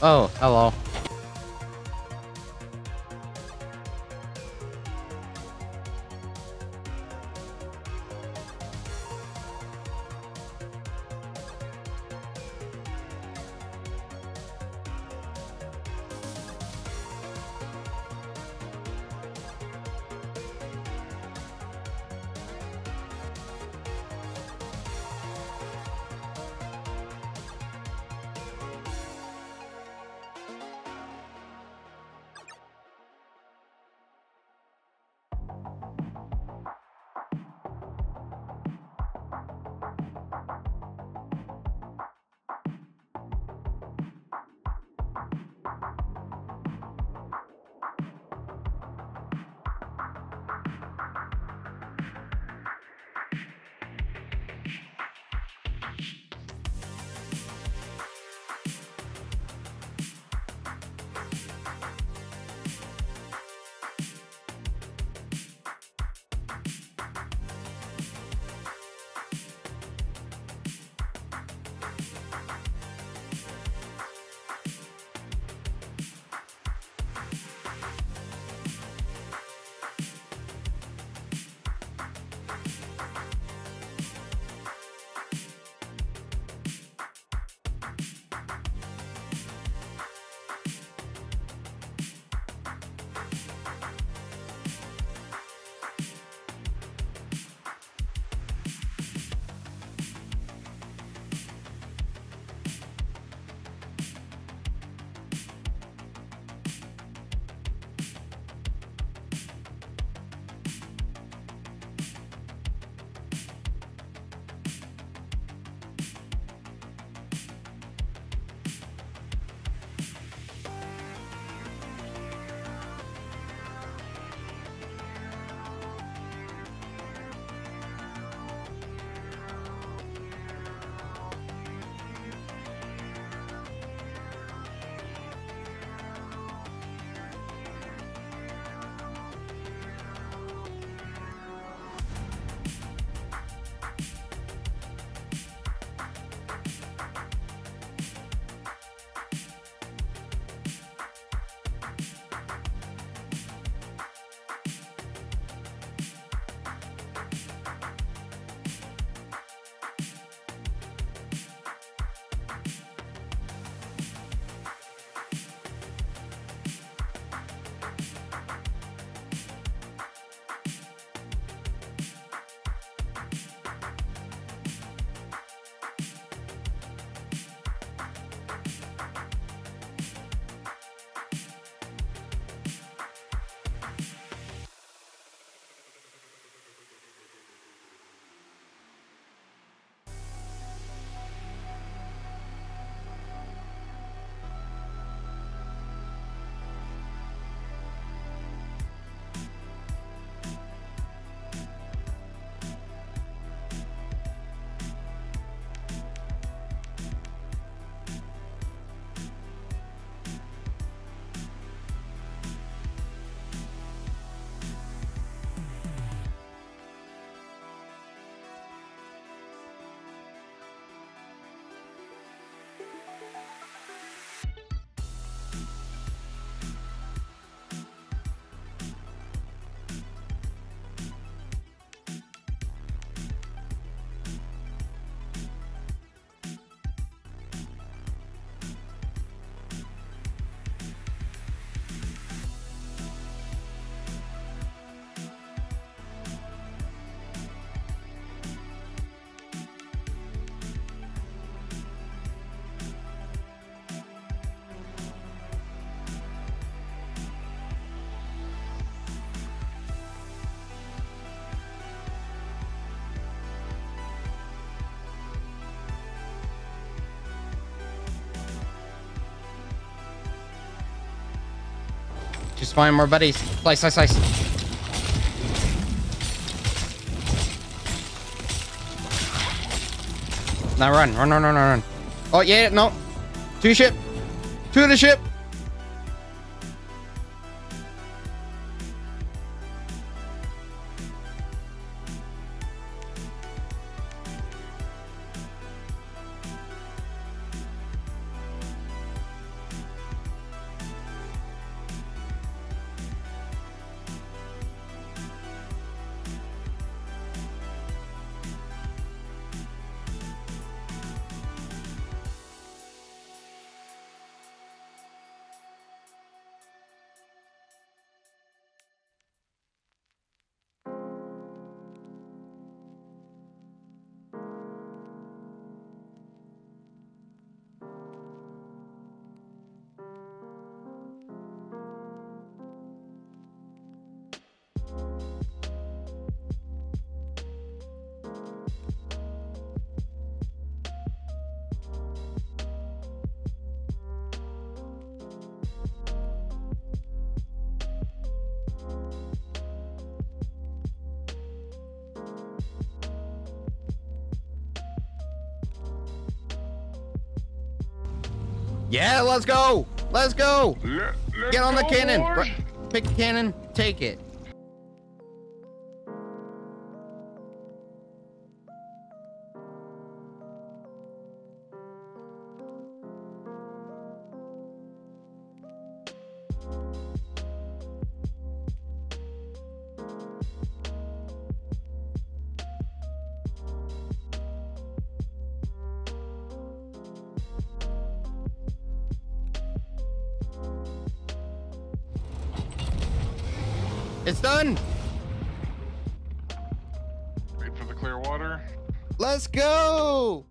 Oh, hello. Just find more buddies. Slice, slice, slice. Now run, run, run, run, run, run. Oh, yeah, no. Two ship. Two of the ship. Yeah, let's go. Let's go. Let, let's Get on the go, cannon. Pick a cannon. Take it. It's done. Wait for the clear water. Let's go.